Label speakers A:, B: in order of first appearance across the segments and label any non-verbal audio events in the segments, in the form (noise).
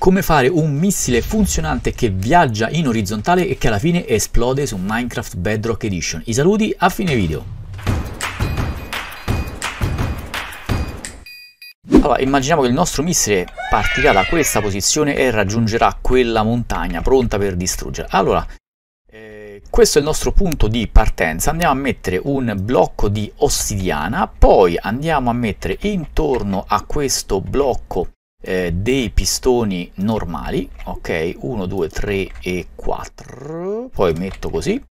A: come fare un missile funzionante che viaggia in orizzontale e che alla fine esplode su Minecraft Bedrock Edition. I saluti a fine video. Allora, immaginiamo che il nostro missile partirà da questa posizione e raggiungerà quella montagna pronta per distruggere. Allora, eh, questo è il nostro punto di partenza. Andiamo a mettere un blocco di ossidiana, poi andiamo a mettere intorno a questo blocco eh, dei pistoni normali, ok, 1, 2, 3 e 4, poi metto così,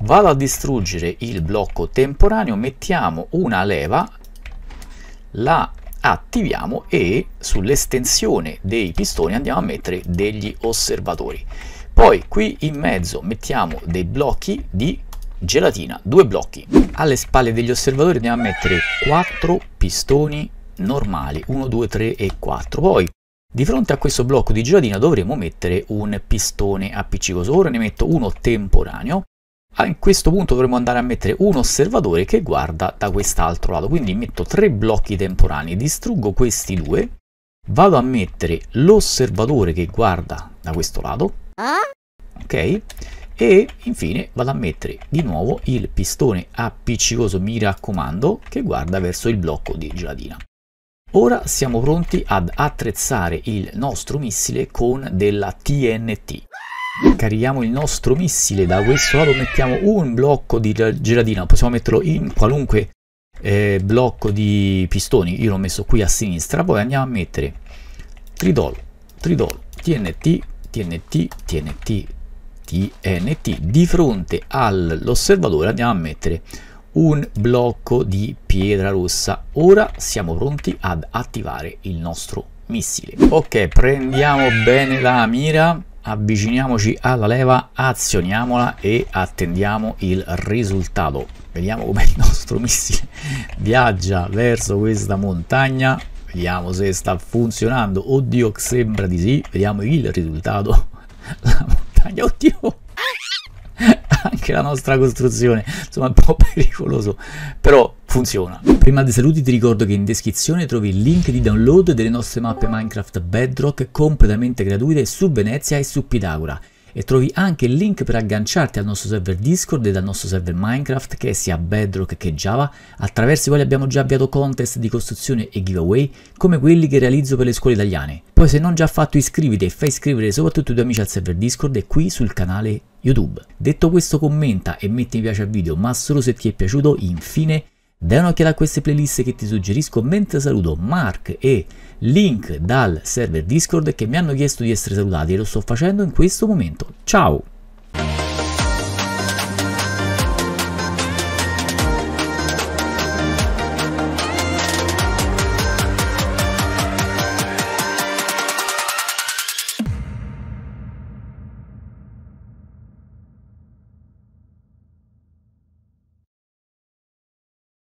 A: vado a distruggere il blocco temporaneo, mettiamo una leva, la attiviamo e sull'estensione dei pistoni andiamo a mettere degli osservatori. Poi qui in mezzo mettiamo dei blocchi di gelatina, due blocchi. Alle spalle degli osservatori andiamo a mettere quattro pistoni normali 1 2 3 e 4 poi di fronte a questo blocco di gelatina dovremo mettere un pistone appiccicoso ora ne metto uno temporaneo. A questo punto dovremo andare a mettere un osservatore che guarda da quest'altro lato. Quindi metto tre blocchi temporanei distruggo questi due vado a mettere l'osservatore che guarda da questo lato ok? E infine vado a mettere di nuovo il pistone appiccicoso mi raccomando che guarda verso il blocco di gelatina Ora siamo pronti ad attrezzare il nostro missile con della TNT. Carichiamo il nostro missile da questo lato, mettiamo un blocco di gelatina, possiamo metterlo in qualunque eh, blocco di pistoni, io l'ho messo qui a sinistra, poi andiamo a mettere tridolo, tridolo, TNT, TNT, TNT, TNT, di fronte all'osservatore andiamo a mettere un blocco di pietra rossa. Ora siamo pronti ad attivare il nostro missile. Ok, prendiamo bene la mira, avviciniamoci alla leva, azioniamola e attendiamo il risultato. Vediamo come il nostro missile viaggia verso questa montagna. Vediamo se sta funzionando. Oddio, sembra di sì. Vediamo il risultato. La montagna, oddio anche la nostra costruzione, insomma è un po' (laughs) pericoloso, però funziona. Prima dei saluti ti ricordo che in descrizione trovi il link di download delle nostre mappe Minecraft Bedrock completamente gratuite su Venezia e su Pitagora e trovi anche il link per agganciarti al nostro server Discord e al nostro server Minecraft che è sia Bedrock che Java, attraverso i quali abbiamo già avviato contest di costruzione e giveaway come quelli che realizzo per le scuole italiane. Poi se non già fatto iscriviti e fai iscrivere soprattutto i tuoi amici al server Discord e qui sul canale YouTube. Detto questo commenta e metti mi piace al video, ma solo se ti è piaciuto, infine dai un'occhiata a queste playlist che ti suggerisco mentre saluto Mark e Link dal server Discord che mi hanno chiesto di essere salutati e lo sto facendo in questo momento. Ciao!